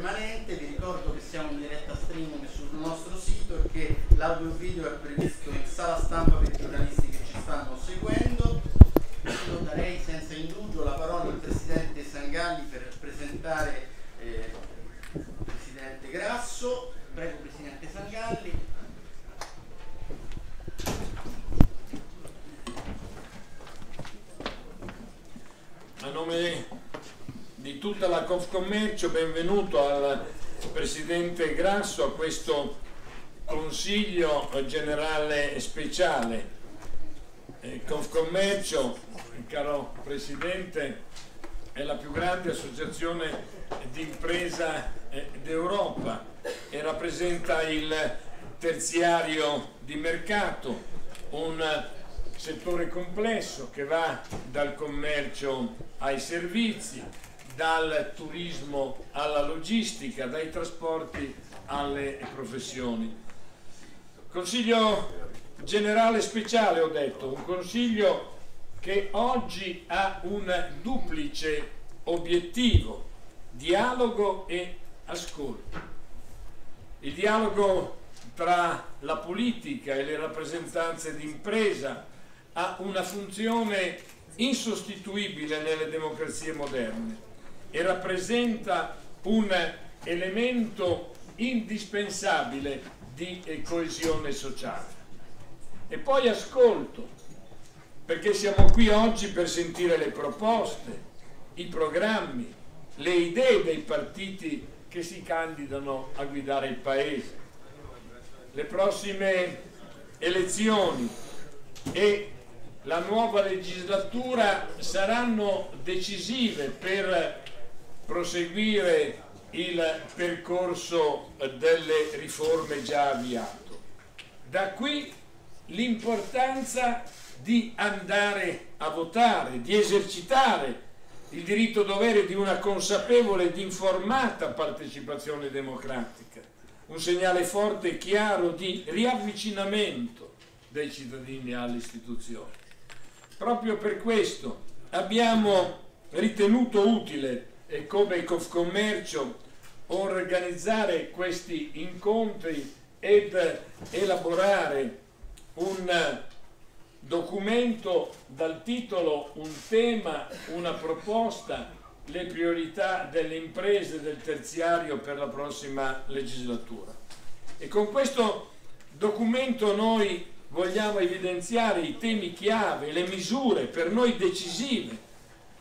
permanente, vi ricordo che siamo in diretta streaming sul nostro sito e che l'audio video è previsto in sala stampa per i giornalisti che ci stanno seguendo. Io darei senza indugio la parola al Presidente Sangalli per presentare eh, il Presidente Grasso. Prego Presidente Sangalli. A nome di tutta la Confcommercio, benvenuto al Presidente Grasso a questo Consiglio Generale Speciale. Eh, Confcommercio, caro Presidente, è la più grande associazione di impresa eh, d'Europa e rappresenta il terziario di mercato, un settore complesso che va dal commercio ai servizi, dal turismo alla logistica, dai trasporti alle professioni. Consiglio generale speciale, ho detto, un consiglio che oggi ha un duplice obiettivo, dialogo e ascolto. Il dialogo tra la politica e le rappresentanze di impresa ha una funzione insostituibile nelle democrazie moderne e rappresenta un elemento indispensabile di coesione sociale. E poi ascolto, perché siamo qui oggi per sentire le proposte, i programmi, le idee dei partiti che si candidano a guidare il Paese. Le prossime elezioni e la nuova legislatura saranno decisive per proseguire il percorso delle riforme già avviato. Da qui l'importanza di andare a votare, di esercitare il diritto dovere di una consapevole ed informata partecipazione democratica, un segnale forte e chiaro di riavvicinamento dei cittadini alle istituzioni. Proprio per questo abbiamo ritenuto utile, e come Confcommercio, organizzare questi incontri ed elaborare un documento dal titolo Un tema, una proposta, le priorità delle imprese del terziario per la prossima legislatura. E con questo documento noi vogliamo evidenziare i temi chiave, le misure per noi decisive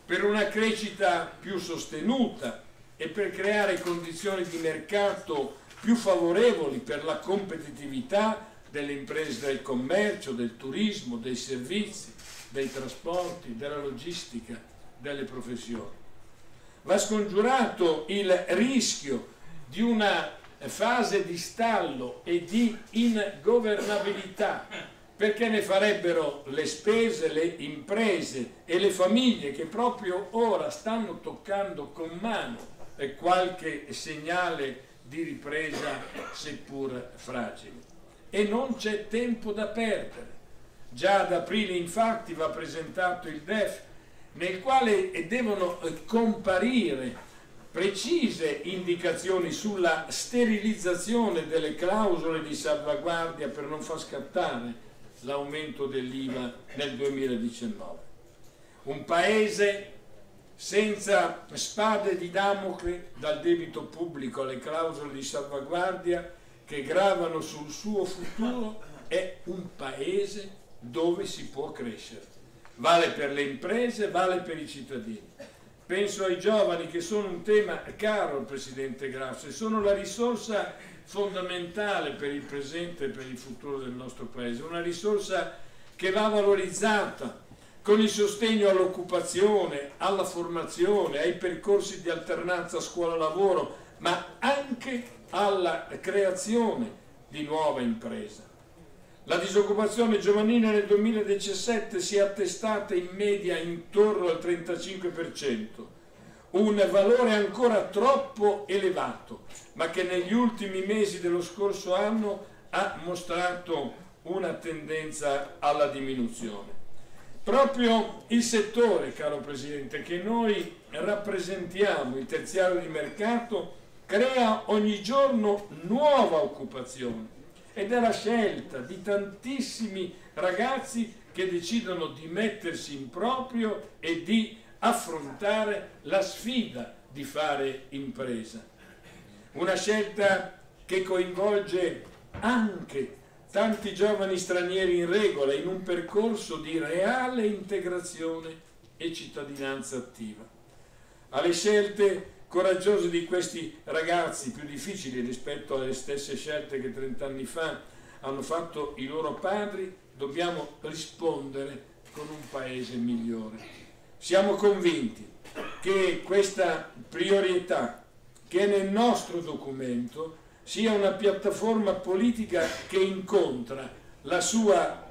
per una crescita più sostenuta e per creare condizioni di mercato più favorevoli per la competitività delle imprese del commercio, del turismo, dei servizi, dei trasporti, della logistica, delle professioni. Va scongiurato il rischio di una fase di stallo e di ingovernabilità, perché ne farebbero le spese, le imprese e le famiglie che proprio ora stanno toccando con mano qualche segnale di ripresa seppur fragile. E non c'è tempo da perdere. Già ad aprile infatti va presentato il DEF nel quale devono comparire precise indicazioni sulla sterilizzazione delle clausole di salvaguardia per non far scattare l'aumento dell'IVA nel 2019. Un paese senza spade di Damocle dal debito pubblico alle clausole di salvaguardia che gravano sul suo futuro è un paese dove si può crescere. Vale per le imprese, vale per i cittadini. Penso ai giovani che sono un tema caro al Presidente Grasso e sono la risorsa fondamentale per il presente e per il futuro del nostro Paese, una risorsa che va valorizzata con il sostegno all'occupazione, alla formazione, ai percorsi di alternanza scuola-lavoro, ma anche alla creazione di nuova impresa. La disoccupazione giovanile nel 2017 si è attestata in media intorno al 35%, un valore ancora troppo elevato, ma che negli ultimi mesi dello scorso anno ha mostrato una tendenza alla diminuzione. Proprio il settore, caro Presidente, che noi rappresentiamo, il terziario di mercato, crea ogni giorno nuova occupazione ed è la scelta di tantissimi ragazzi che decidono di mettersi in proprio e di affrontare la sfida di fare impresa. Una scelta che coinvolge anche tanti giovani stranieri in regola in un percorso di reale integrazione e cittadinanza attiva. Alle scelte coraggiose di questi ragazzi, più difficili rispetto alle stesse scelte che 30 anni fa hanno fatto i loro padri, dobbiamo rispondere con un paese migliore. Siamo convinti che questa priorità che è nel nostro documento sia una piattaforma politica che incontra la sua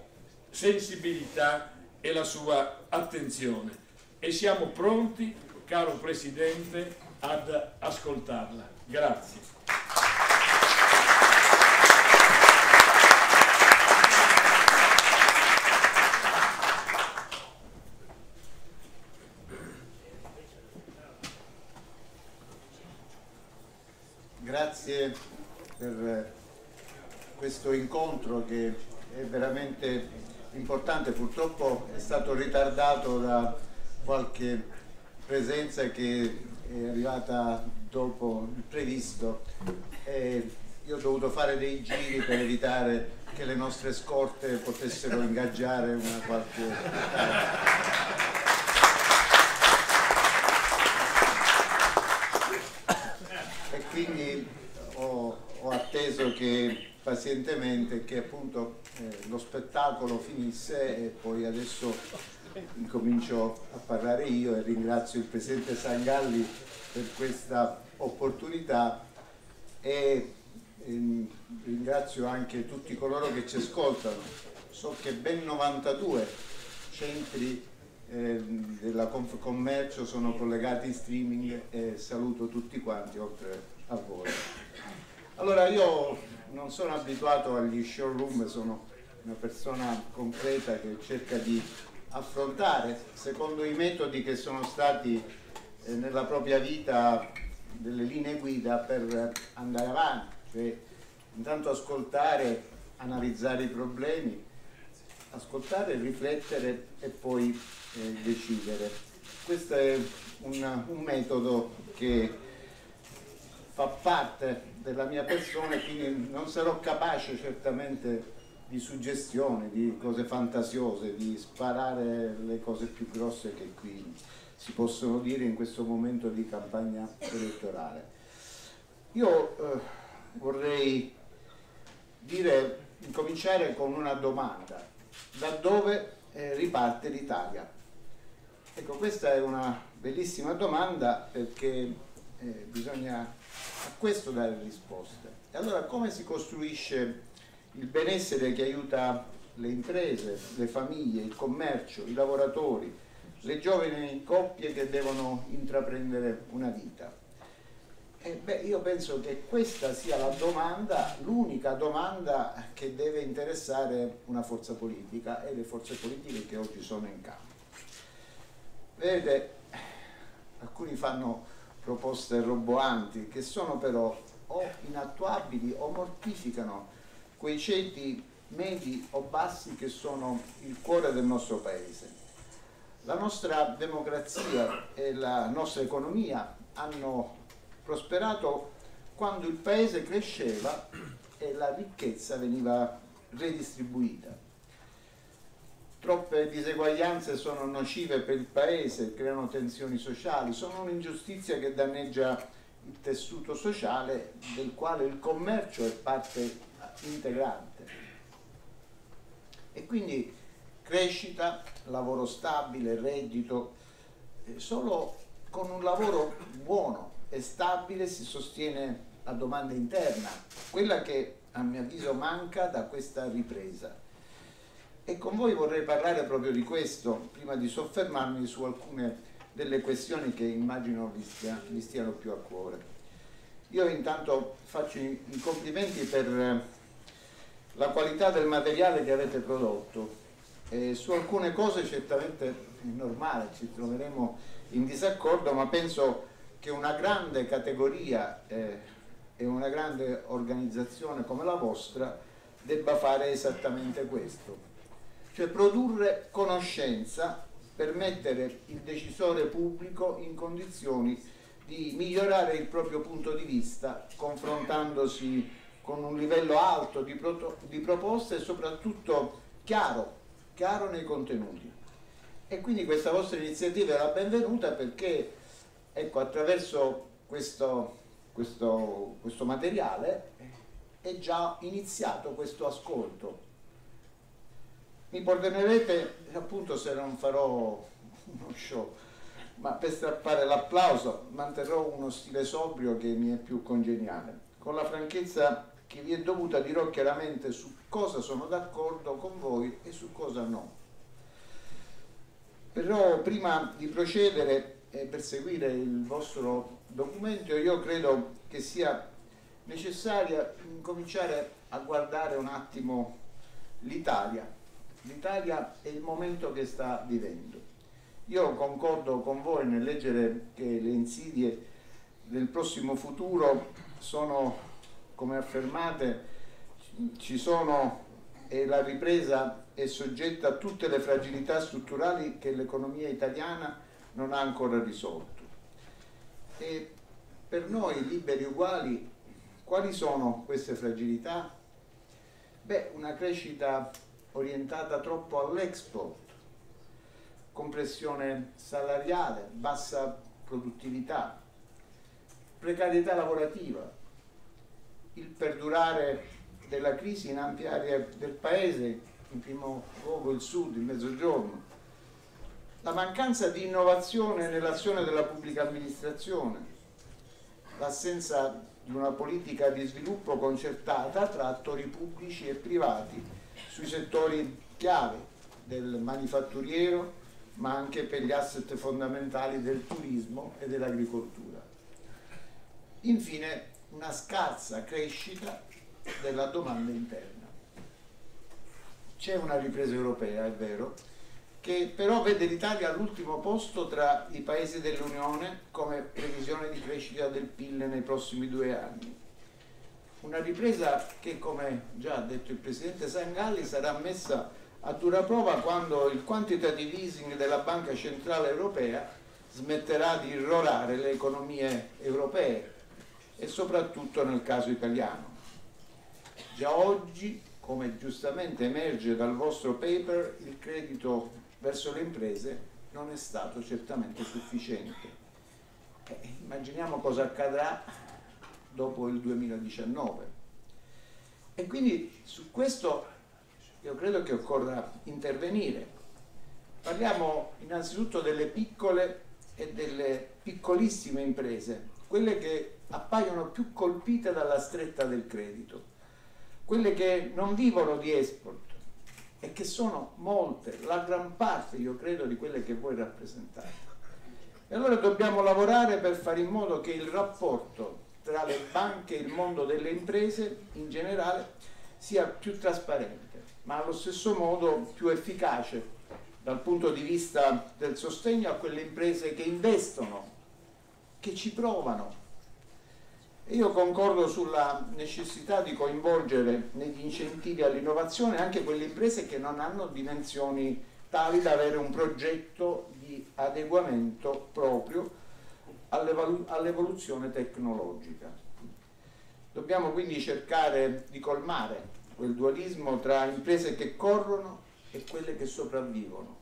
sensibilità e la sua attenzione e siamo pronti, caro Presidente, ad ascoltarla. Grazie. Grazie per questo incontro che è veramente importante, purtroppo è stato ritardato da qualche presenza che è arrivata dopo il previsto. E io ho dovuto fare dei giri per evitare che le nostre scorte potessero ingaggiare una qualche... e quindi ho ho atteso che pazientemente che appunto eh, lo spettacolo finisse e poi adesso incomincio a parlare io e ringrazio il Presidente Sangalli per questa opportunità e ehm, ringrazio anche tutti coloro che ci ascoltano. So che ben 92 centri eh, della Confcommercio sono collegati in streaming e saluto tutti quanti oltre a voi. Allora io non sono abituato agli showroom, sono una persona concreta che cerca di affrontare secondo i metodi che sono stati eh, nella propria vita delle linee guida per andare avanti, cioè intanto ascoltare, analizzare i problemi, ascoltare, riflettere e poi eh, decidere. Questo è un, un metodo che fa parte della mia persona e quindi non sarò capace certamente di suggestione, di cose fantasiose, di sparare le cose più grosse che qui si possono dire in questo momento di campagna elettorale. Io eh, vorrei dire, cominciare con una domanda, da dove eh, riparte l'Italia? Ecco, questa è una bellissima domanda perché eh, bisogna a questo dare risposte. E allora come si costruisce il benessere che aiuta le imprese, le famiglie, il commercio, i lavoratori, le giovani coppie che devono intraprendere una vita? E beh, io penso che questa sia la domanda, l'unica domanda che deve interessare una forza politica e le forze politiche che oggi sono in campo. Vedete, alcuni fanno proposte roboanti che sono però o inattuabili o mortificano quei ceti medi o bassi che sono il cuore del nostro paese. La nostra democrazia e la nostra economia hanno prosperato quando il paese cresceva e la ricchezza veniva redistribuita troppe diseguaglianze sono nocive per il paese, creano tensioni sociali, sono un'ingiustizia che danneggia il tessuto sociale del quale il commercio è parte integrante. E quindi crescita, lavoro stabile, reddito, eh, solo con un lavoro buono e stabile si sostiene la domanda interna, quella che a mio avviso manca da questa ripresa e con voi vorrei parlare proprio di questo, prima di soffermarmi su alcune delle questioni che immagino vi, stia, vi stiano più a cuore. Io intanto faccio i, complimenti per eh, la qualità del materiale che avete prodotto. E su alcune cose certamente è normale, ci troveremo in disaccordo, ma penso che una grande categoria eh, e una grande organizzazione come la vostra debba fare esattamente questo, cioè produrre conoscenza per mettere il decisore pubblico in condizioni di migliorare il proprio punto di vista confrontandosi con un livello alto di, di proposte e soprattutto chiaro, chiaro nei contenuti. E quindi questa vostra iniziativa è la benvenuta perché ecco, attraverso questo, questo, questo materiale è già iniziato questo ascolto. Mi perdonerete appunto se non farò uno show, ma per strappare l'applauso manterrò uno stile sobrio che mi è più congeniale. Con la franchezza che vi è dovuta dirò chiaramente su cosa sono d'accordo con voi e su cosa no. Però prima di procedere e per seguire il vostro documento io credo che sia necessario cominciare a guardare un attimo l'Italia. L'Italia è il momento che sta vivendo. Io concordo con voi nel leggere che le insidie del prossimo futuro sono, come affermate, ci sono e la ripresa è soggetta a tutte le fragilità strutturali che l'economia italiana non ha ancora risolto. E per noi liberi uguali, quali sono queste fragilità? Beh, una crescita orientata troppo all'export, compressione salariale, bassa produttività, precarietà lavorativa, il perdurare della crisi in ampie aree del paese, in primo luogo il sud, il mezzogiorno, la mancanza di innovazione nell'azione della pubblica amministrazione, l'assenza di una politica di sviluppo concertata tra attori pubblici e privati sui settori chiave del manifatturiero, ma anche per gli asset fondamentali del turismo e dell'agricoltura. Infine, una scarsa crescita della domanda interna. C'è una ripresa europea, è vero, che però vede l'Italia all'ultimo posto tra i paesi dell'Unione come previsione di crescita del PIL nei prossimi due anni. Una ripresa che, come già ha detto il Presidente Sangalli, sarà messa a dura prova quando il quantitative easing della Banca Centrale Europea smetterà di irrorare le economie europee e soprattutto nel caso italiano. Già oggi, come giustamente emerge dal vostro paper, il credito verso le imprese non è stato certamente sufficiente. Eh, immaginiamo cosa accadrà dopo il 2019. E quindi su questo io credo che occorra intervenire. Parliamo innanzitutto delle piccole e delle piccolissime imprese, quelle che appaiono più colpite dalla stretta del credito, quelle che non vivono di export, e che sono molte, la gran parte io credo di quelle che voi rappresentate. E allora dobbiamo lavorare per fare in modo che il rapporto tra le banche e il mondo delle imprese in generale sia più trasparente, ma allo stesso modo più efficace dal punto di vista del sostegno a quelle imprese che investono, che ci provano, io concordo sulla necessità di coinvolgere negli incentivi all'innovazione anche quelle imprese che non hanno dimensioni tali da avere un progetto di adeguamento proprio all'evoluzione tecnologica. Dobbiamo quindi cercare di colmare quel dualismo tra imprese che corrono e quelle che sopravvivono.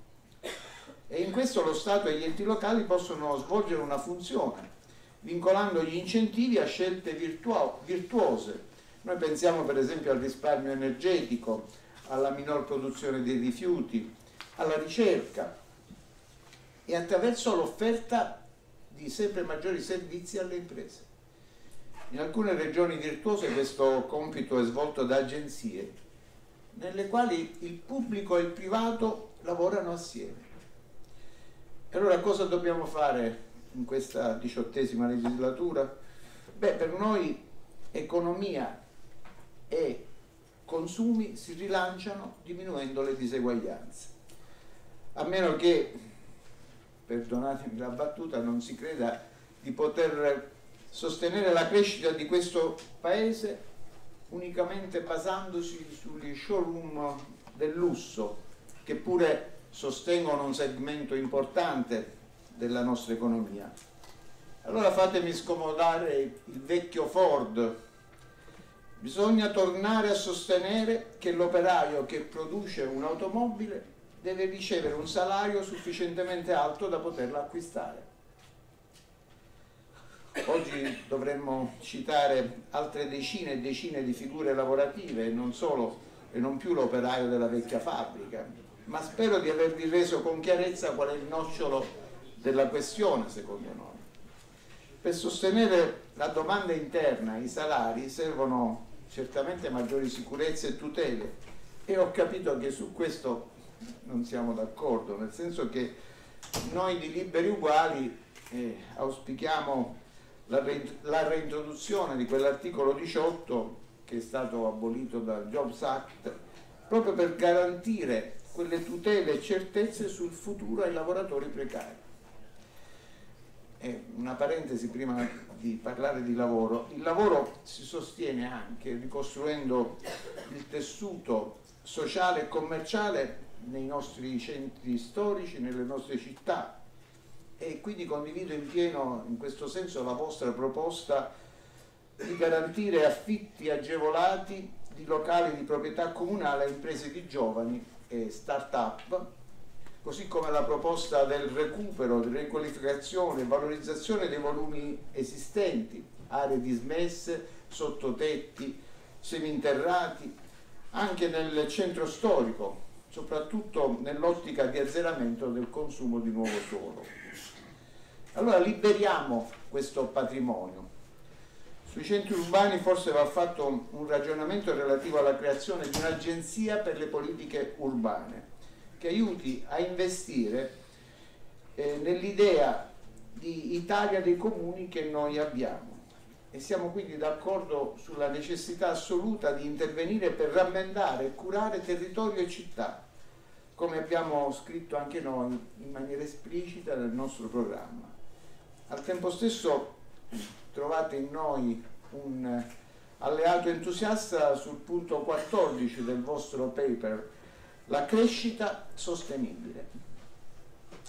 E in questo lo Stato e gli enti locali possono svolgere una funzione vincolando gli incentivi a scelte virtuo virtuose. Noi pensiamo per esempio al risparmio energetico, alla minor produzione dei rifiuti, alla ricerca e attraverso l'offerta di sempre maggiori servizi alle imprese. In alcune regioni virtuose questo compito è svolto da agenzie, nelle quali il pubblico e il privato lavorano assieme. E allora cosa dobbiamo fare in questa diciottesima legislatura? Beh, per noi economia e consumi si rilanciano diminuendo le diseguaglianze. A meno che, perdonatemi la battuta, non si creda di poter sostenere la crescita di questo paese unicamente basandosi sugli showroom del lusso che pure sostengono un segmento importante della nostra economia. Allora fatemi scomodare il vecchio Ford. Bisogna tornare a sostenere che l'operaio che produce un'automobile deve ricevere un salario sufficientemente alto da poterla acquistare. Oggi dovremmo citare altre decine e decine di figure lavorative, non solo e non più l'operaio della vecchia fabbrica, ma spero di avervi reso con chiarezza qual è il nocciolo della questione secondo noi. Per sostenere la domanda interna, i salari, servono certamente maggiori sicurezze e tutele e ho capito che su questo non siamo d'accordo, nel senso che noi di Liberi Uguali eh, auspichiamo la, re, la reintroduzione di quell'articolo 18 che è stato abolito dal Jobs Act proprio per garantire quelle tutele e certezze sul futuro ai lavoratori precari. E una parentesi prima di parlare di lavoro, il lavoro si sostiene anche ricostruendo il tessuto sociale e commerciale nei nostri centri storici, nelle nostre città. E quindi condivido in pieno in questo senso la vostra proposta di garantire affitti agevolati di locali di proprietà comunale a imprese di giovani e start-up, così come la proposta del recupero, di riqualificazione e valorizzazione dei volumi esistenti, aree dismesse, sottotetti, seminterrati, anche nel centro storico, soprattutto nell'ottica di azzeramento del consumo di nuovo suolo. Allora liberiamo questo patrimonio. Sui centri urbani forse va fatto un ragionamento relativo alla creazione di un'agenzia per le politiche urbane che aiuti a investire eh, nell'idea di Italia dei comuni che noi abbiamo e siamo quindi d'accordo sulla necessità assoluta di intervenire per rammendare e curare territorio e città come abbiamo scritto anche noi in maniera esplicita nel nostro programma. Al tempo stesso trovate in noi un alleato entusiasta sul punto 14 del vostro paper, la crescita sostenibile,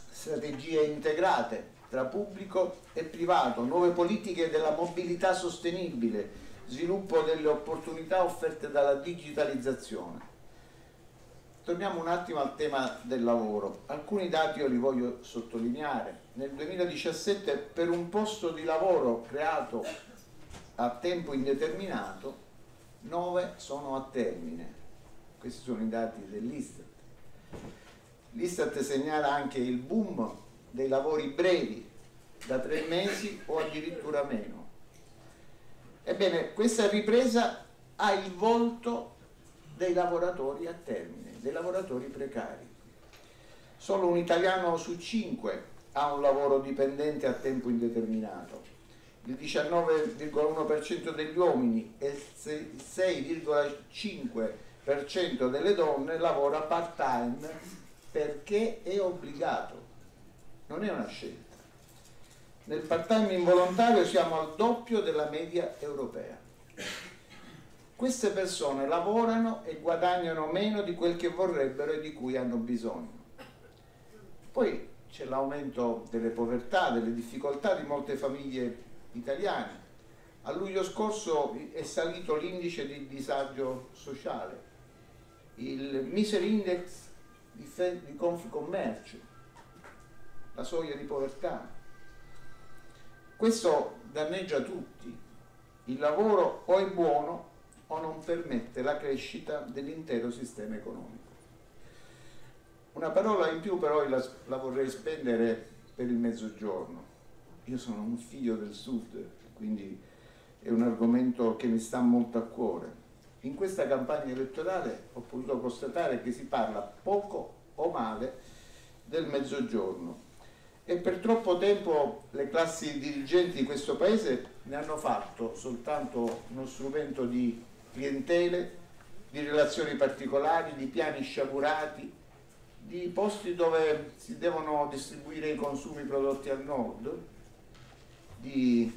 strategie integrate tra pubblico e privato, nuove politiche della mobilità sostenibile, sviluppo delle opportunità offerte dalla digitalizzazione Torniamo un attimo al tema del lavoro. Alcuni dati io li voglio sottolineare. Nel 2017 per un posto di lavoro creato a tempo indeterminato, 9 sono a termine. Questi sono i dati dell'Istat. L'Istat segnala anche il boom dei lavori brevi, da tre mesi o addirittura meno. Ebbene, questa ripresa ha il volto dei lavoratori a termine dei lavoratori precari. Solo un italiano su cinque ha un lavoro dipendente a tempo indeterminato. Il 19,1% degli uomini e il 6,5% delle donne lavora part-time perché è obbligato, non è una scelta. Nel part-time involontario siamo al doppio della media europea. Queste persone lavorano e guadagnano meno di quel che vorrebbero e di cui hanno bisogno. Poi c'è l'aumento delle povertà, delle difficoltà di molte famiglie italiane. A luglio scorso è salito l'indice di disagio sociale, il misery index di, di Confcommercio, la soglia di povertà. Questo danneggia tutti. Il lavoro o è buono o non permette la crescita dell'intero sistema economico. Una parola in più però la, la vorrei spendere per il mezzogiorno. Io sono un figlio del sud, quindi è un argomento che mi sta molto a cuore. In questa campagna elettorale ho potuto constatare che si parla poco o male del mezzogiorno. E per troppo tempo le classi dirigenti di questo paese ne hanno fatto soltanto uno strumento di clientele, di relazioni particolari, di piani sciagurati, di posti dove si devono distribuire i consumi prodotti al nord di,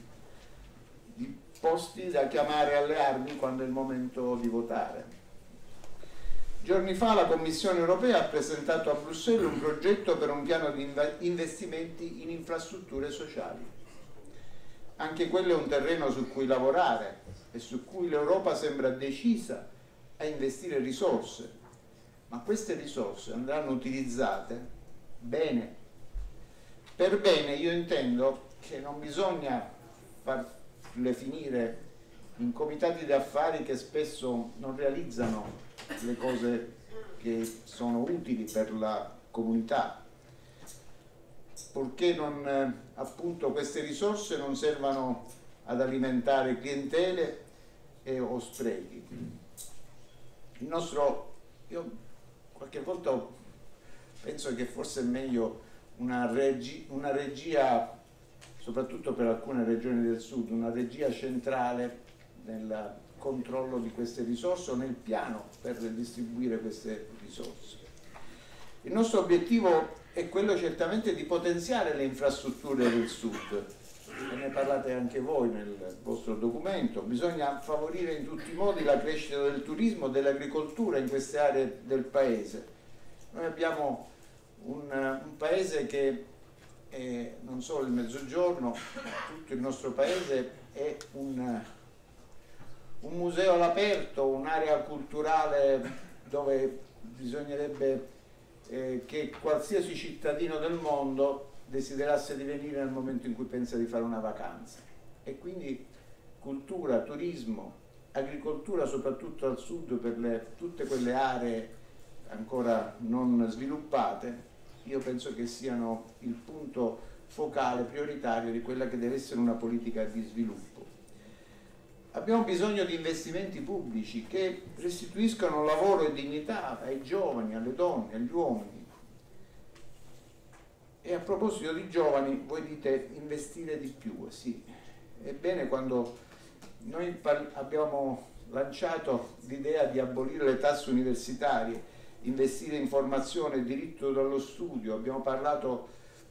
posti da chiamare alle armi quando è il momento di votare. Giorni fa la Commissione europea ha presentato a Bruxelles un progetto per un piano di investimenti in infrastrutture sociali. Anche quello è un terreno su cui lavorare e su cui l'Europa sembra decisa a investire risorse, ma queste risorse andranno utilizzate bene. Per bene io intendo che non bisogna farle finire in comitati di affari che spesso non realizzano le cose che sono utili per la comunità, purché non, eh, appunto, queste risorse non servano ad alimentare clientele e o sprechi. Il nostro, io qualche volta penso che forse è meglio una, regi, una regia, soprattutto per alcune regioni del sud, una regia centrale nel controllo di queste risorse o nel piano per distribuire queste risorse. Il nostro obiettivo è quello certamente di potenziare le infrastrutture del sud, e ne parlate anche voi nel vostro documento, bisogna favorire in tutti i modi la crescita del turismo e dell'agricoltura in queste aree del paese. Noi abbiamo un, un paese che è, non solo il mezzogiorno, tutto il nostro paese è un un museo all'aperto, un'area culturale dove bisognerebbe eh, che qualsiasi cittadino del mondo desiderasse di venire nel momento in cui pensa di fare una vacanza. E quindi cultura, turismo, agricoltura soprattutto al sud per le, tutte quelle aree ancora non sviluppate, io penso che siano il punto focale prioritario di quella che deve essere una politica di sviluppo. Abbiamo bisogno di investimenti pubblici che restituiscano lavoro e dignità ai giovani, alle donne, agli uomini. E a proposito di giovani, voi dite investire di più, sì. Ebbene, quando noi abbiamo lanciato l'idea di abolire le tasse universitarie, investire in formazione diritto dallo studio, abbiamo parlato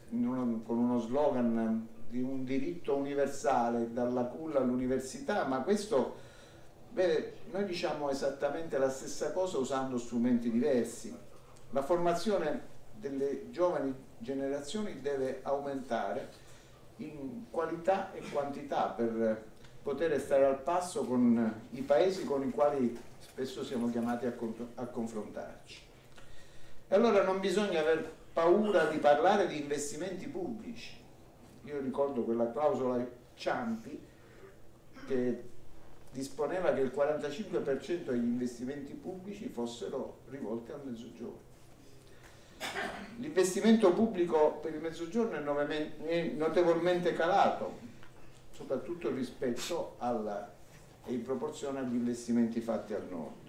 con uno slogan di un diritto universale dalla culla all'università, ma questo, beh, noi diciamo esattamente la stessa cosa usando strumenti diversi. La formazione delle giovani generazioni deve aumentare in qualità e quantità per poter stare al passo con i paesi con i quali spesso siamo chiamati a, a confrontarci. E allora non bisogna aver paura di parlare di investimenti pubblici, io ricordo quella clausola Ciampi che disponeva che il 45% degli investimenti pubblici fossero rivolti al mezzogiorno. L'investimento pubblico per il mezzogiorno è notevolmente calato, soprattutto rispetto alla, e in proporzione agli investimenti fatti al nord.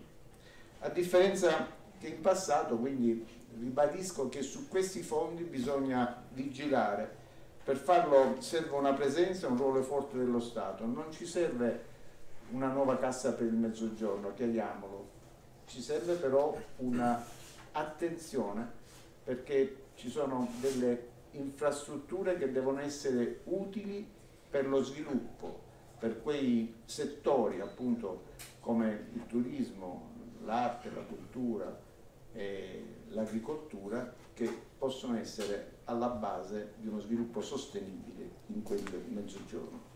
A differenza che in passato, quindi ribadisco che su questi fondi bisogna vigilare. Per farlo serve una presenza e un ruolo forte dello Stato, non ci serve una nuova cassa per il mezzogiorno, chiariamolo, ci serve però una attenzione perché ci sono delle infrastrutture che devono essere utili per lo sviluppo, per quei settori appunto come il turismo, l'arte, la cultura e l'agricoltura che possono essere alla base di uno sviluppo sostenibile in quel mezzogiorno.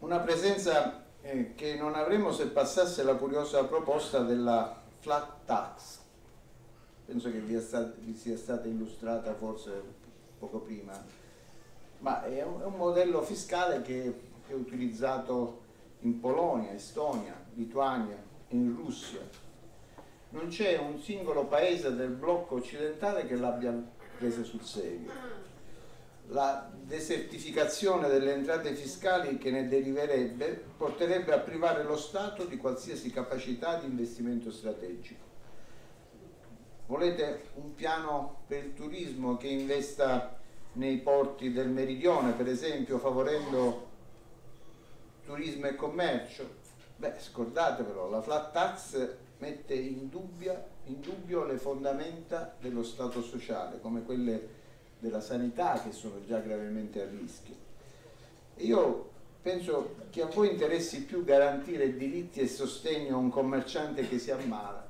Una presenza eh, che non avremo se passasse la curiosa proposta della flat tax, penso che vi sia stata illustrata forse poco prima, ma è un, è un modello fiscale che è utilizzato in Polonia, Estonia, Lituania, in Russia, non c'è un singolo paese del blocco occidentale che l'abbia presa sul serio. La desertificazione delle entrate fiscali che ne deriverebbe porterebbe a privare lo Stato di qualsiasi capacità di investimento strategico. Volete un piano per il turismo che investa nei porti del meridione, per esempio, favorendo turismo e commercio? Beh, scordatevelo, la flat tax mette in, dubbia, in dubbio le fondamenta dello Stato sociale, come quelle della sanità che sono già gravemente a rischio. Io penso che a voi interessi più garantire diritti e sostegno a un commerciante che si ammala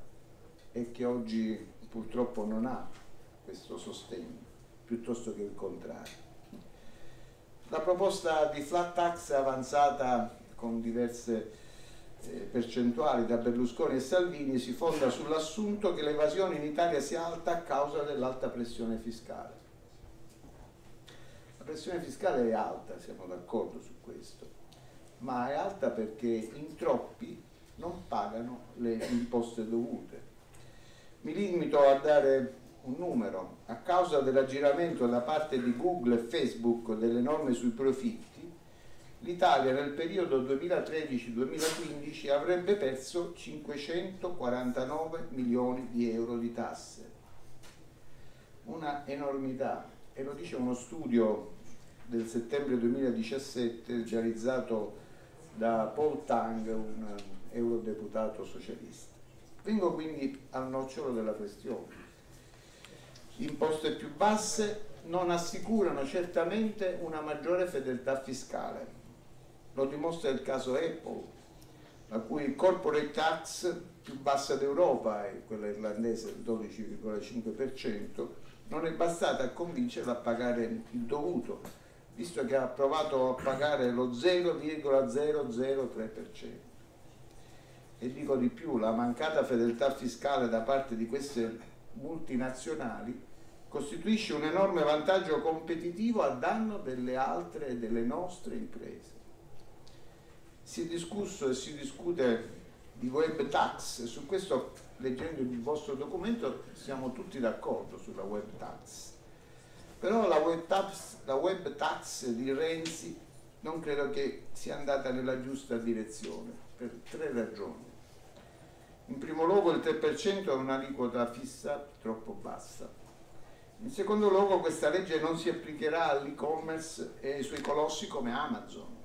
e che oggi purtroppo non ha questo sostegno, piuttosto che il contrario. La proposta di flat tax avanzata con diverse eh, percentuali da Berlusconi e Salvini si fonda sull'assunto che l'evasione in Italia sia alta a causa dell'alta pressione fiscale. La pressione fiscale è alta, siamo d'accordo su questo, ma è alta perché in troppi non pagano le imposte dovute. Mi limito a dare un numero. A causa dell'aggiramento da parte di Google e Facebook delle norme sui profitti, l'Italia nel periodo 2013-2015 avrebbe perso 549 milioni di euro di tasse. Una enormità e lo dice uno studio del settembre 2017 realizzato da Paul Tang, un eurodeputato socialista. Vengo quindi al nocciolo della questione. Imposte più basse non assicurano certamente una maggiore fedeltà fiscale. Lo dimostra il caso Apple, la cui corporate tax più bassa d'Europa, quella irlandese il 12,5%, non è bastata a convincerla a pagare il dovuto, visto che ha provato a pagare lo 0,003%. E dico di più, la mancata fedeltà fiscale da parte di queste multinazionali costituisce un enorme vantaggio competitivo a danno delle altre e delle nostre imprese. Si è discusso e si discute di web tax, su questo leggendo il vostro documento siamo tutti d'accordo sulla web tax. Però la web, tax, la web tax di Renzi non credo che sia andata nella giusta direzione, per tre ragioni. In primo luogo il 3% è un'aliquota fissa troppo bassa. In secondo luogo questa legge non si applicherà all'e-commerce e ai suoi colossi come Amazon.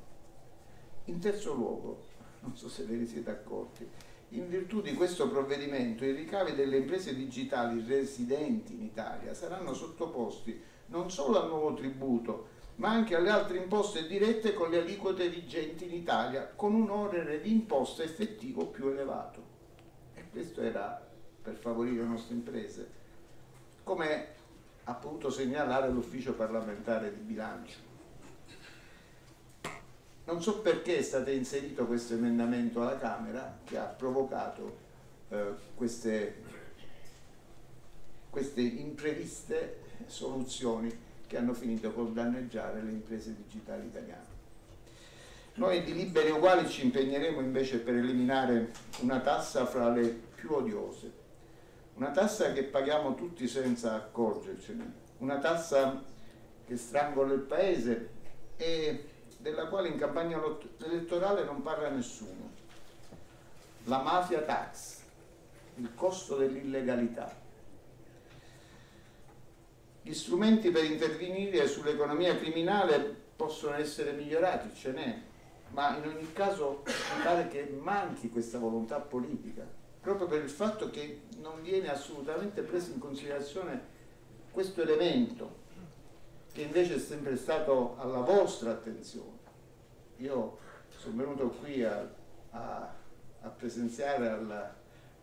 In terzo luogo, non so se ve ne siete accorti, in virtù di questo provvedimento i ricavi delle imprese digitali residenti in Italia saranno sottoposti non solo al nuovo tributo, ma anche alle altre imposte dirette con le aliquote vigenti in Italia, con un onere di imposta effettivo più elevato. E questo era per favorire le nostre imprese. Come ha potuto segnalare l'ufficio parlamentare di bilancio. Non so perché è stato inserito questo emendamento alla Camera che ha provocato eh, queste, queste impreviste soluzioni che hanno finito col danneggiare le imprese digitali italiane. Noi di Liberi Uguali ci impegneremo invece per eliminare una tassa fra le più odiose, una tassa che paghiamo tutti senza accorgercene, una tassa che strangola il paese e della quale in campagna elettorale non parla nessuno. La mafia tax, il costo dell'illegalità. Gli strumenti per intervenire sull'economia criminale possono essere migliorati, ce n'è, ma in ogni caso mi pare che manchi questa volontà politica, proprio per il fatto che non viene assolutamente preso in considerazione questo elemento che invece è sempre stato alla vostra attenzione. Io sono venuto qui a, a, a presenziare al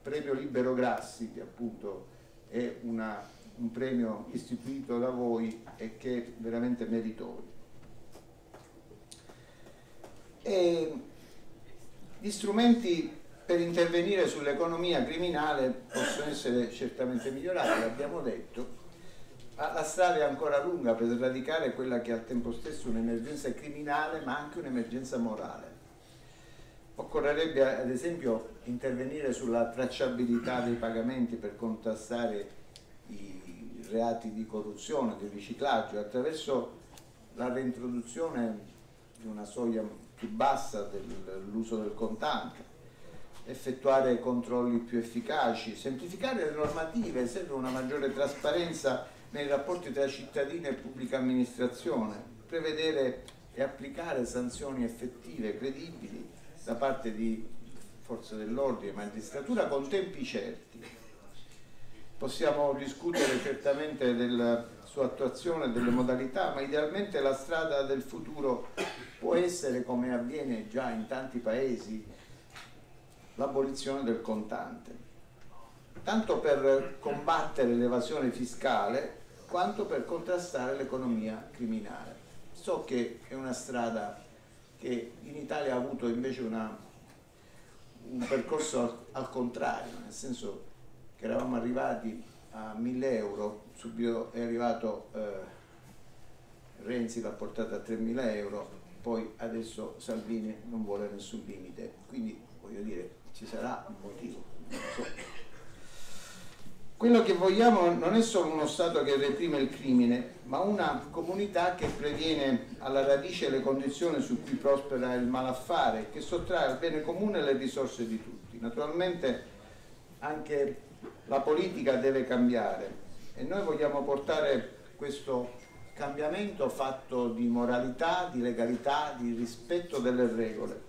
premio Libero Grassi, che appunto è una, un premio istituito da voi e che è veramente meritorio. E gli strumenti per intervenire sull'economia criminale possono essere certamente migliorati, l'abbiamo detto, ma la strada è ancora lunga per sradicare quella che è al tempo stesso un'emergenza criminale ma anche un'emergenza morale. Occorrerebbe ad esempio intervenire sulla tracciabilità dei pagamenti per contrastare i reati di corruzione, di riciclaggio, attraverso la reintroduzione di una soglia più bassa dell'uso del contante, effettuare controlli più efficaci, semplificare le normative, serve una maggiore trasparenza nei rapporti tra cittadini e pubblica amministrazione, prevedere e applicare sanzioni effettive, credibili da parte di forze dell'ordine e magistratura con tempi certi. Possiamo discutere certamente del sua attuazione, delle modalità, ma idealmente la strada del futuro può essere, come avviene già in tanti paesi, l'abolizione del contante, tanto per combattere l'evasione fiscale quanto per contrastare l'economia criminale. So che è una strada che in Italia ha avuto invece una, un percorso al, al contrario, nel senso che eravamo arrivati a 1000 euro, subito è arrivato eh, Renzi l'ha portato a 3000 euro, poi adesso Salvini non vuole nessun limite, quindi voglio dire ci sarà un motivo. Quello che vogliamo non è solo uno Stato che reprime il crimine, ma una comunità che previene alla radice le condizioni su cui prospera il malaffare, che sottrae al bene comune le risorse di tutti. Naturalmente anche la politica deve cambiare e noi vogliamo portare questo cambiamento fatto di moralità, di legalità, di rispetto delle regole.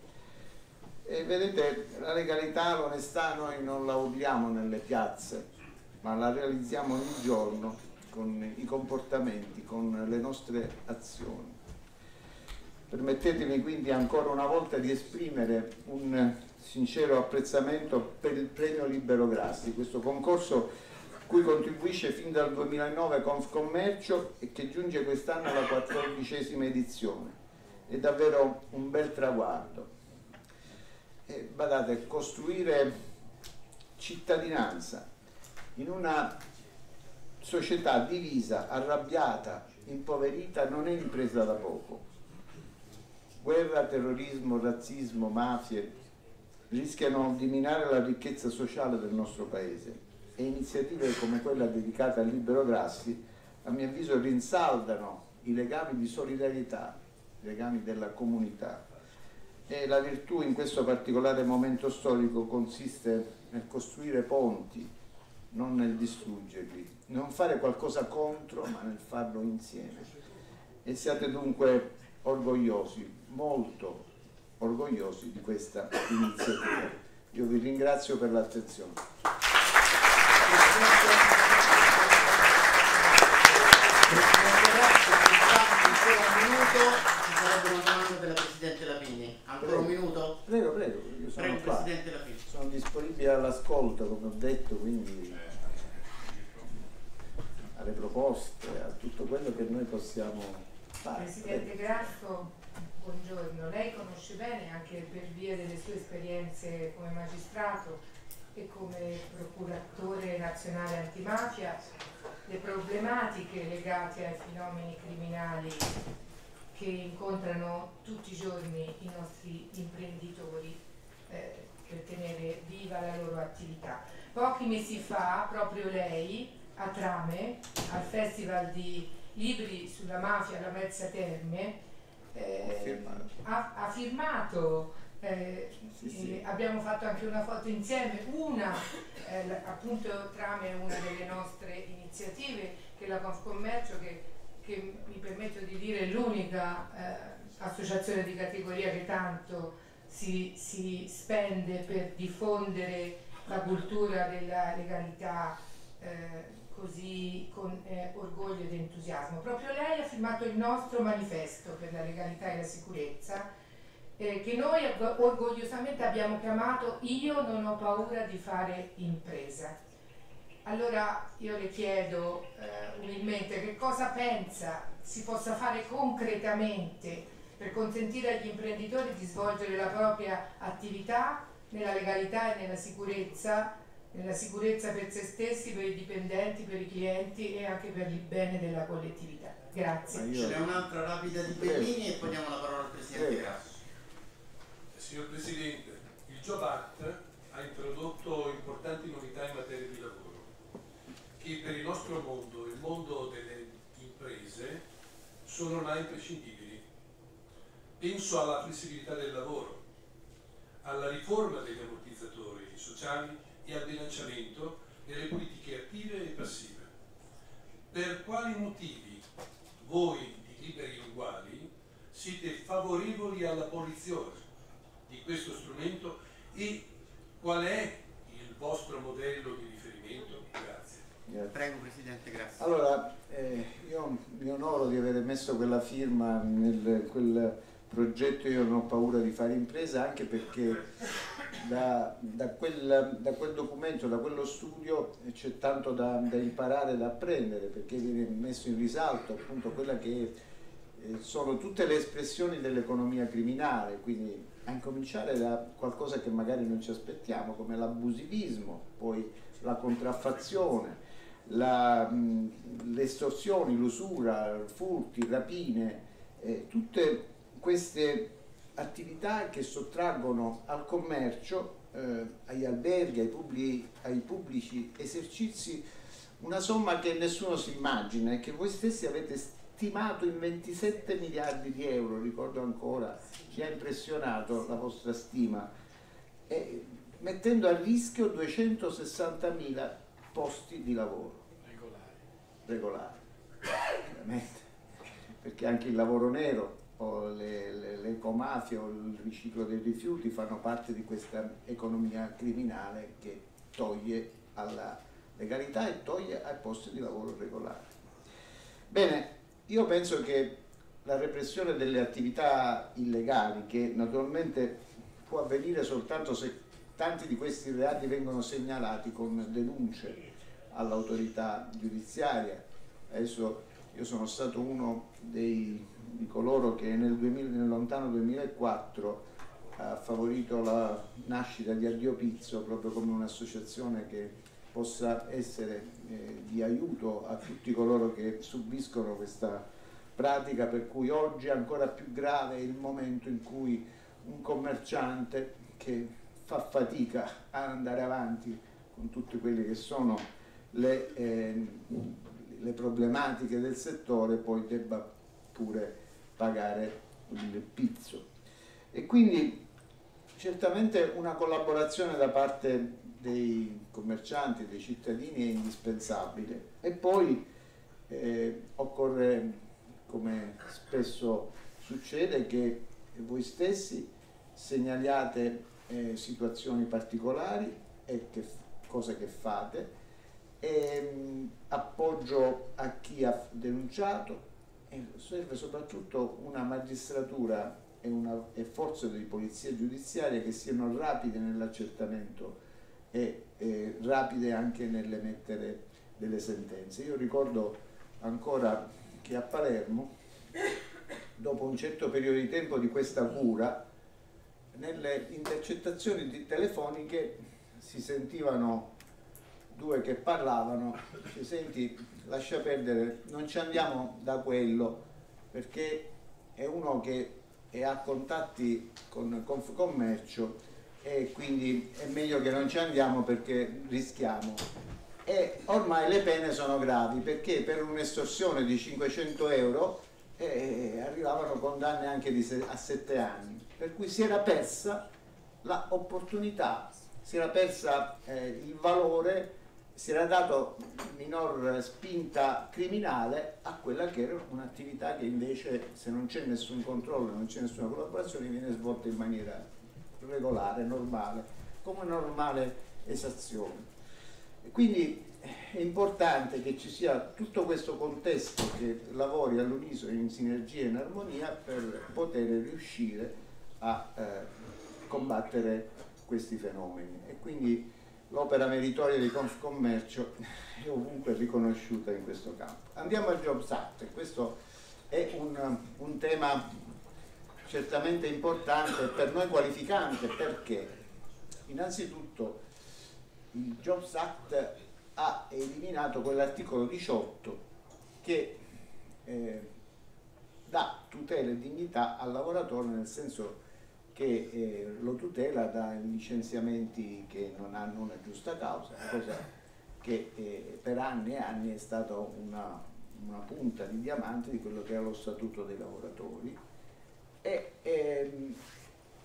E vedete, la legalità, l'onestà noi non la urliamo nelle piazze, ma la realizziamo ogni giorno con i comportamenti, con le nostre azioni. Permettetemi quindi ancora una volta di esprimere un sincero apprezzamento per il premio Libero Grassi, questo concorso cui contribuisce fin dal 2009 Confcommercio e che giunge quest'anno alla quattordicesima edizione. È davvero un bel traguardo. E, badate, costruire cittadinanza in una società divisa, arrabbiata, impoverita non è impresa da poco. Guerra, terrorismo, razzismo, mafie rischiano di minare la ricchezza sociale del nostro paese e iniziative come quella dedicata al Libero Grassi a mio avviso rinsaldano i legami di solidarietà, i legami della comunità. E la virtù in questo particolare momento storico consiste nel costruire ponti, non nel distruggerli, non fare qualcosa contro, ma nel farlo insieme. E siate dunque orgogliosi, molto orgogliosi di questa iniziativa. Io vi ringrazio per l'attenzione. sarebbe una domanda della Presidente Lapini. Ancora un minuto? Prego, prego. Qua. Presidente Lapini. Sono disponibile all'ascolto, come ho detto, quindi alle proposte, a tutto quello che noi possiamo fare. Presidente Grasso, buongiorno. Lei conosce bene anche per via delle sue esperienze come magistrato e come procuratore nazionale antimafia le problematiche legate ai fenomeni criminali che incontrano tutti i giorni i nostri imprenditori eh, per tenere viva la loro attività. Pochi mesi fa proprio lei a Trame, al Festival di Libri sulla mafia alla Mezza Terme, eh, ha, ha, firmato, eh, sì, sì. abbiamo fatto anche una foto insieme, una, eh, appunto Trame è una delle nostre iniziative, che la Confcommercio, che, che mi permetto di dire è l'unica eh, associazione di categoria che tanto si, si spende per diffondere la cultura della legalità eh, così con eh, orgoglio ed entusiasmo. Proprio lei ha firmato il nostro manifesto per la legalità e la sicurezza eh, che noi orgogliosamente abbiamo chiamato Io non ho paura di fare impresa. Allora io le chiedo eh, umilmente che cosa pensa si possa fare concretamente per consentire agli imprenditori di svolgere la propria attività nella legalità e nella sicurezza nella sicurezza per se stessi, per i dipendenti, per i clienti e anche per il bene della collettività. Grazie. Io... C'è un'altra rapida di Bellini e poi diamo la parola al Presidente Grasso. Signor Presidente, il Job Act ha introdotto importanti novità in materia di lavoro che per il nostro mondo, il mondo delle imprese, sono ormai imprescindibili. Penso alla flessibilità del lavoro, alla riforma degli ammortizzatori sociali e al bilanciamento delle politiche attive e passive. Per quali motivi voi di Liberi Uguali siete favorevoli all'abolizione di questo strumento e qual è il vostro modello di riferimento? Grazie. Prego Presidente, grazie. Allora, eh, io mi onoro di aver messo quella firma nel quel progetto Io non ho paura di fare impresa anche perché da, da, quel, da quel, documento, da quello studio c'è tanto da, da, imparare, da apprendere perché viene messo in risalto appunto quella che eh, sono tutte le espressioni dell'economia criminale, quindi a incominciare da qualcosa che magari non ci aspettiamo come l'abusivismo, poi la contraffazione, la, le estorsioni, l'usura, furti, rapine, eh, tutte queste attività che sottraggono al commercio, eh, agli alberghi, ai, pubblici, ai pubblici esercizi una somma che nessuno si immagina e che voi stessi avete stimato in 27 miliardi di euro, ricordo ancora, ci ha impressionato la vostra stima, e mettendo a rischio 260 mila posti di lavoro. Regolari, ovviamente, perché anche il lavoro nero l'ecomafia o il riciclo dei rifiuti fanno parte di questa economia criminale che toglie alla legalità e toglie ai posti di lavoro regolari. Bene, io penso che la repressione delle attività illegali, che naturalmente può avvenire soltanto se tanti di questi reati vengono segnalati con denunce all'autorità giudiziaria. Adesso io sono stato uno dei, di coloro che nel, 2000, nel, lontano 2004 ha favorito la nascita di Addio Pizzo proprio come un'associazione che possa essere eh, di aiuto a tutti coloro che subiscono questa pratica per cui oggi è ancora più grave il momento in cui un commerciante che fa fatica ad andare avanti con tutte quelle che sono le, eh, le problematiche del settore poi debba pure pagare il pizzo. E quindi certamente una collaborazione da parte dei commercianti, dei cittadini è indispensabile e poi eh, occorre, come spesso succede, che voi stessi segnaliate eh, situazioni particolari e che, cose che fate e, appoggio a chi ha denunciato e serve soprattutto una magistratura e, una, e forze di polizia giudiziaria che siano rapide nell'accertamento e, e rapide anche nell'emettere delle sentenze. Io ricordo ancora che a Palermo, dopo un certo periodo di tempo di questa cura, nelle intercettazioni telefoniche si sentivano due che parlavano, dice senti lascia perdere, non ci andiamo da quello perché è uno che ha contatti con Confcommercio e quindi è meglio che non ci andiamo perché rischiamo. E ormai le pene sono gravi perché per un'estorsione di 500 euro eh, arrivavano condanne anche se, a 7 anni, per cui si era persa l'opportunità, si era persa eh, il valore si era dato minor spinta criminale a quella che era un'attività che invece se non c'è nessun controllo, non c'è nessuna collaborazione viene svolta in maniera regolare, normale, come normale esazione. quindi è importante che ci sia tutto questo contesto che lavori all'unisono in sinergia e in armonia per poter riuscire a eh, combattere questi fenomeni. E quindi l'opera meritoria di Confcommercio è ovunque riconosciuta in questo campo. Andiamo al Jobs Act, questo è un, un tema certamente importante per noi qualificante perché innanzitutto il Jobs Act ha eliminato quell'articolo 18 che eh, dà tutela e dignità al lavoratore nel senso che eh, lo tutela da licenziamenti che non hanno una giusta causa, cosa che eh, per anni e anni è stata una, una, punta di diamante di quello che è lo statuto dei lavoratori. E ehm,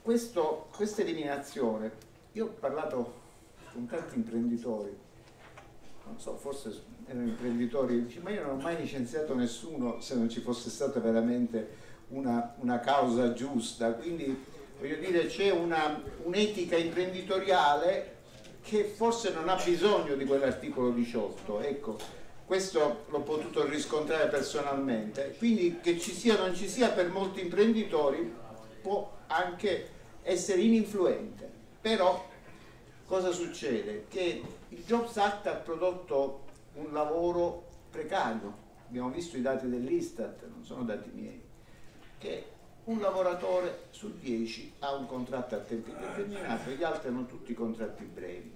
questa eliminazione, io ho parlato con tanti imprenditori, non so, forse erano imprenditori, ma io non ho mai licenziato nessuno se non ci fosse stata veramente una, una causa giusta, quindi voglio dire c'è un'etica imprenditoriale che forse non ha bisogno di quell'articolo 18, ecco, questo l'ho potuto riscontrare personalmente, quindi che ci sia o non ci sia per molti imprenditori può anche essere ininfluente, però cosa succede? Che il Jobs Act ha prodotto un lavoro precario, abbiamo visto i dati dell'Istat, non sono dati miei, che un lavoratore su 10 ha un contratto a tempo indeterminato e gli altri hanno tutti contratti brevi.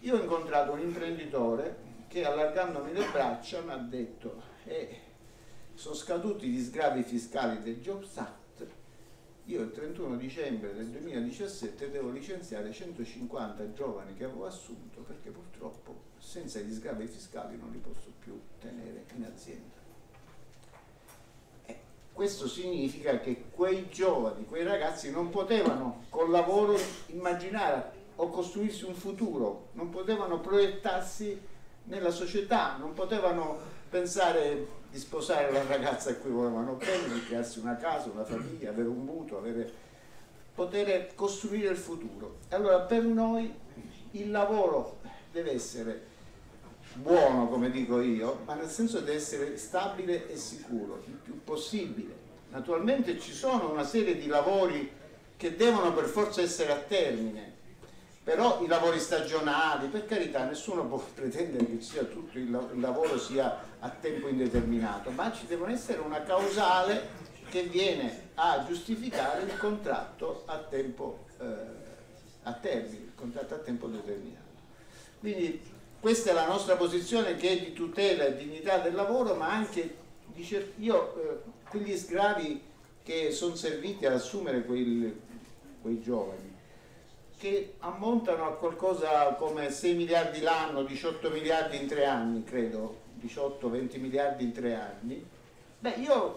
Io ho incontrato un imprenditore che allargandomi le braccia mi ha detto eh, sono scaduti gli sgravi fiscali del Jobs Act, io il 31 dicembre del 2017 devo licenziare 150 giovani che avevo assunto perché purtroppo senza gli sgravi fiscali non li posso più tenere in azienda. Questo significa che quei giovani, quei ragazzi non potevano col lavoro immaginare o costruirsi un futuro, non potevano proiettarsi nella società, non potevano pensare di sposare la ragazza a cui volevano bene, di crearsi una casa, una famiglia, avere un mutuo, avere... poter costruire il futuro. Allora per noi il lavoro deve essere buono come dico io, ma nel senso di essere stabile e sicuro, il più possibile. Naturalmente ci sono una serie di lavori che devono per forza essere a termine, però i lavori stagionali, per carità, nessuno può pretendere che sia tutto il, lavoro sia a tempo indeterminato, ma ci deve essere una causale che viene a giustificare il contratto a tempo eh, a termine, il contratto a tempo determinato. Quindi questa è la nostra posizione che è di tutela e dignità del lavoro, ma anche di io eh, quegli sgravi che sono serviti ad assumere quei, quei giovani, che ammontano a qualcosa come 6 miliardi l'anno, 18 miliardi in tre anni, credo, 18-20 miliardi in tre anni, beh io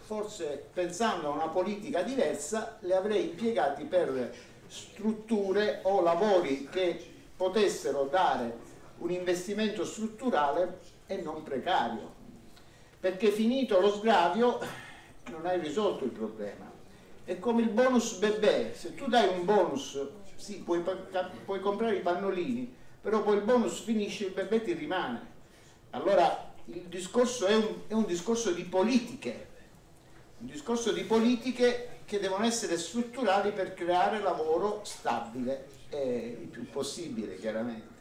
forse pensando a una politica diversa le avrei impiegati per strutture o lavori che potessero dare un investimento strutturale e non precario, perché finito lo sgravio non hai risolto il problema. È come il bonus bebè, se tu dai un bonus, sì, puoi, puoi comprare i pannolini, però poi il bonus finisce, il bebè ti rimane. Allora il discorso è un, è un discorso di politiche, un discorso di politiche che devono essere strutturali per creare lavoro stabile e il più possibile chiaramente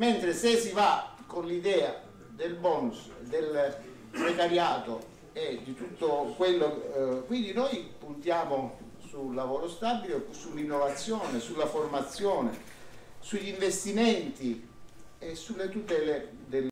mentre se si va con l'idea del bonus, del precariato e di tutto quello, eh, quindi noi puntiamo sul lavoro stabile, sull'innovazione, sulla formazione, sugli investimenti e sulle tutele del